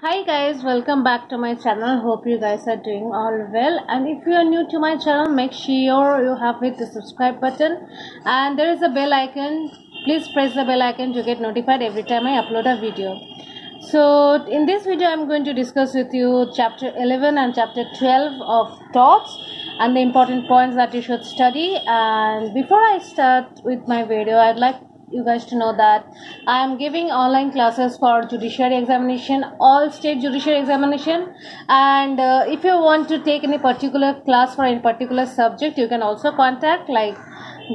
Hi guys, welcome back to my channel. Hope you guys are doing all well. And if you are new to my channel, make sure you have hit the subscribe button and there is a bell icon. Please press the bell icon to get notified every time I upload a video. So in this video, I'm going to discuss with you chapter 11 and chapter 12 of torts and the important points that you should study. And before I start with my video, I'd like you guys to know that I am giving online classes for judiciary examination, all state judiciary examination. And uh, if you want to take any particular class for any particular subject, you can also contact like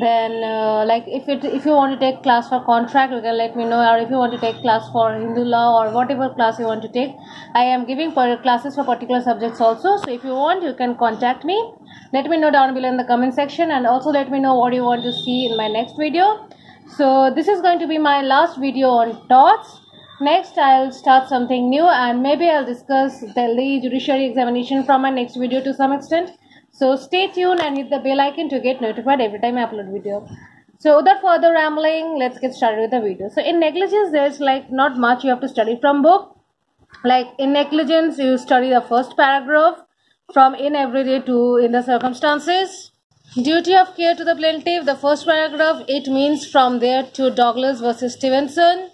then uh, like if it if you want to take class for contract you can let me know. Or if you want to take class for hindu law or whatever class you want to take i am giving per classes for particular subjects also. So if you want you can contact me. Let me know down below in the comment section. And also let me know what you want to see in my next video so this is going to be my last video on torts next i'll start something new and maybe i'll discuss the judiciary examination from my next video to some extent. So stay tuned and hit the bell icon to get notified every time i upload video. So without further rambling let's get started with the video. So in negligence there's like not much you have to study from book. Like in negligence you study the first paragraph from in everyday to in the circumstances Duty of care to the plaintiff, the first paragraph, it means from there to Douglas versus Stevenson.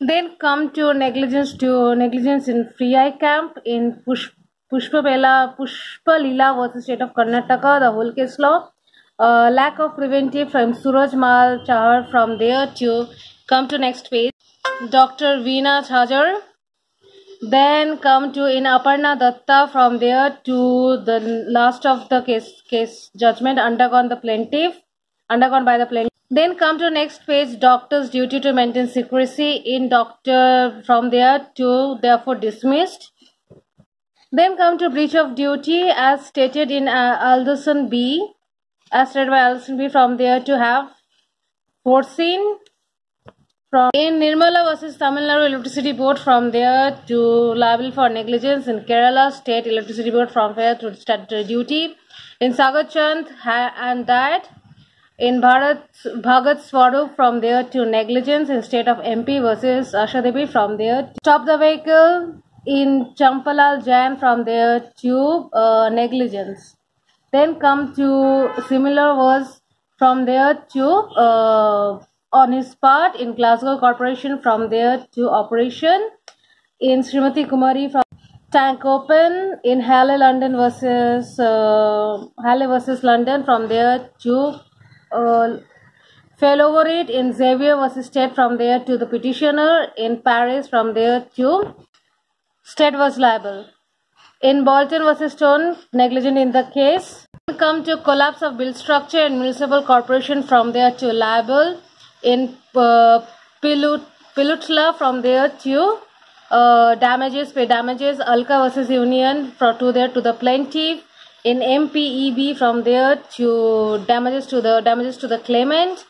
Then come to negligence to negligence in Free Eye Camp in Push, Pushpa Pushpa Lila versus State of Karnataka, the whole case law. Uh, lack of preventive from Suraj Mal Chahar from there to come to next page. Dr. Veena Chajar then come to in Aparna Datta from there to the last of the case case judgment undergone the plaintiff undergone by the plaintiff. Then come to next page doctor's duty to maintain secrecy in doctor from there to therefore dismissed. Then come to breach of duty as stated in uh, Alderson B as stated by Alderson B from there to have foreseen from in Nirmala versus Tamil Nadu Electricity Board from there to liable for negligence in Kerala State Electricity Board from there to statutory duty. In Sagar Chand and that in Bharat Bhagat Swarup from there to negligence in state of MP versus Asha Devi from there. To stop the vehicle in Champalal Jain from there to uh, negligence. Then come to similar was from there to uh, on his part in Glasgow Corporation from there to operation. In Srimati Kumari from Tank Open in Haley London versus uh, Haley versus London from there to uh, fell over it in Xavier versus State from there to the petitioner in Paris from there to State was liable. In Bolton versus Stone negligent in the case. Come to collapse of build structure in municipal corporation from there to liable in uh, Pilut, Pilutla from there to uh, damages, pay damages, Alka versus Union from to there to the plaintiff. In MPEB from there to damages to the damages to the claimant.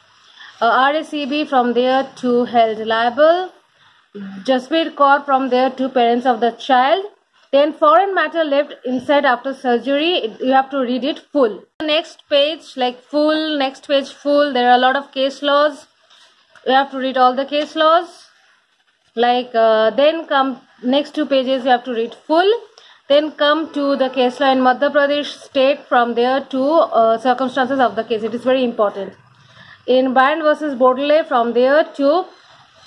Uh, from there to held liable. Jasbir Kaur from there to parents of the child. Then foreign matter left inside after surgery, you have to read it full. Next page, like full, next page full, there are a lot of case laws you have to read all the case laws. Like uh, then come next two pages you have to read full. Then come to the case law in Madhya Pradesh state from there to uh, circumstances of the case. It is very important. In Band versus Baudelaire from there to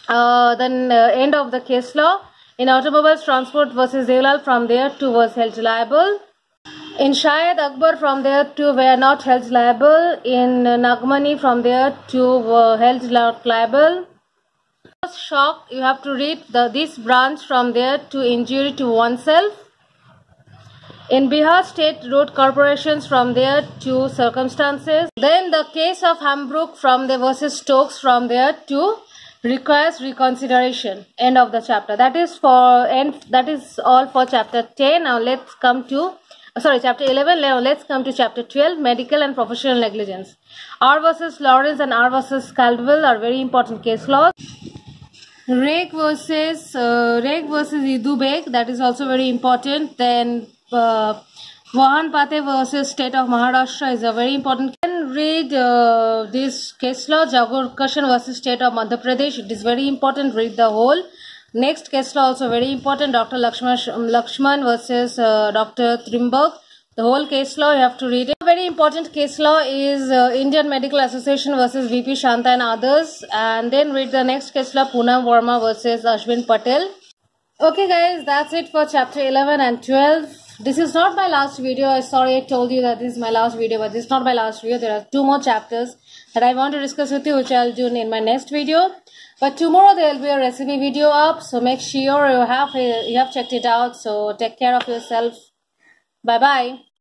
uh, then uh, end of the case law. In automobiles transport versus Devlal from there to was held liable in Shahid Akbar from there to were not held liable. In Nagmani from there to were held liable. Shock, you have to read the this branch from there to injury to oneself. In Bihar State Road Corporations from there to circumstances. Then the case of Hambrook from there versus Stokes from there to requires reconsideration. End of the chapter. That is for and that is all for chapter 10. Now let's come to sorry chapter 11 now let's come to chapter 12 medical and professional negligence. R versus lawrence and r versus caldwell are very important case laws. Rake versus uh, Rake versus Idubek that is also very important. Then uh, Vahan Pate versus state of Maharashtra is a very important can read uh, this case law Jagorkashan versus state of Madhya Pradesh. It is very important. Read the whole Next case law also very important. Dr. Lakshman, Lakshman versus uh, Dr. Trimbak. The whole case law you have to read it. A very important case law is uh, Indian Medical Association versus VP Shanta and others. And then read the next case law Poonam Verma versus Ashwin Patel. Okay guys, that's it for chapter 11 and 12. This is not my last video. I sorry I told you that this is my last video, but this is not my last video. There are two more chapters that I want to discuss with you, which I'll do in my next video. But tomorrow there will be a recipe video up, so make sure you have you have checked it out. So take care of yourself. Bye bye.